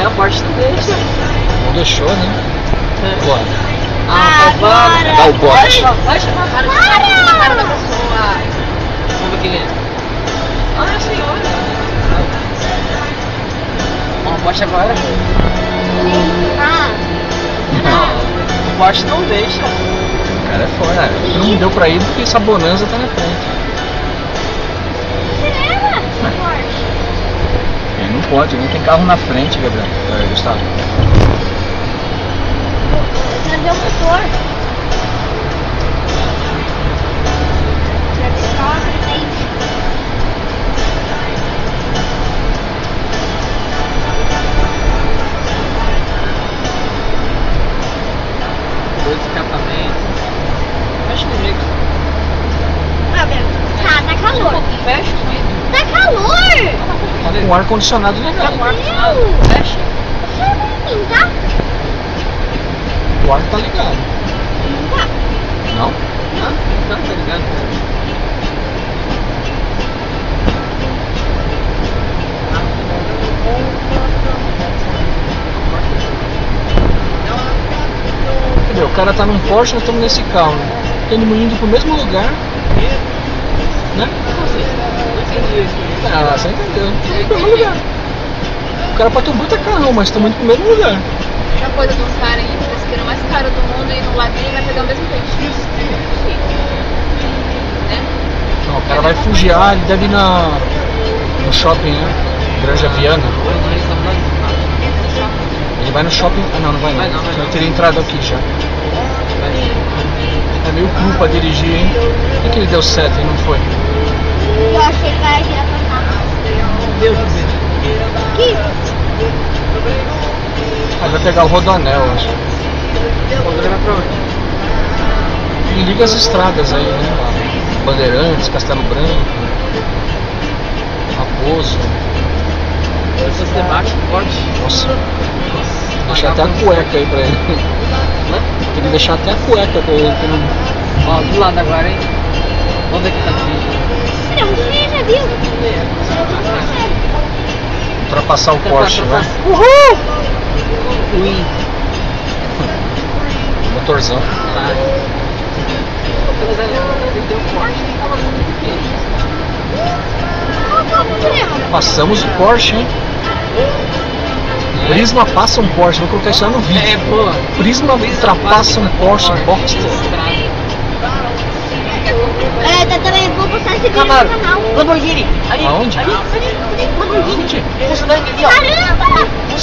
É, a Porsche não deixa. Não deixou, né? É. Bora. Ah, Agora. Dá o bote. Vai chamar a cara, Para! a cara da pessoa. Vamos ver quem é. Ah, senhora. Ó, o Porsche agora. Ah, Não, o Porsche não deixa. O cara é fora. Não deu pra ir porque essa bonanza tá na frente. Pode, nem tem carro na frente, Gabriel. É, Gustavo. Ver o motor. A frente. Dois escapamentos. Fecha no jeito. Ah, meu. Tá, tá calor. Fecha o jeito. Tá calor. Tá com ar condicionado Tá ligado. com ar-condicionado. Fecha. Tá? O ar tá ligado. Tá. Não? Não, não, tá ligado? Cadê? O cara tá num Porsche, nós estamos nesse carro. Né? Todo mundo indo pro mesmo lugar. Né? Ah, você entendeu. Lugar. O cara pode ter um puta carrão, mas estamos indo pro mesmo lugar. Essa coisa de um cara aí, o pesqueiro mais caro do mundo, e no laguinho ele vai pegar o mesmo peixe. Né? Não, o cara vai fugiar, ele deve ir na, no shopping, né? Granja Viana. Eles no. Ele vai no shopping. Ah, não, não vai não. Não. teria entrado aqui já. É meio cru pra dirigir, hein? Por que, ele deu seta e não foi? Eu achei que cá. Deus do céu. Aqui. Ah, vai pegar o rodoanel, acho. Vou levar pra onde? E liga as estradas aí, né? Bandeirantes, Castelo Branco, Raposo. Essas debates fortes. Nossa, deixar até a cueca aí pra ele. Tem que deixar até a cueca pra ele. que não- Ó, do lado agora, hein? Vamos ver quem tá dirigindo. Não, você já viu? Ultrapassar o Porsche, né? Uhul! Ui. Motorzão. Mas ele tem um Porsche, tem muito pequeno. É? Passamos o Porsche, hein? Prisma passa um Porsche, vou colocar isso lá no É, vídeo. boa. Prisma ultrapassa um Porsche bosta. É, tá, tá Camaro. Lamborghini. Ali, Aonde? Ali, ali. Lamborghini. Ali, ó. Caramba!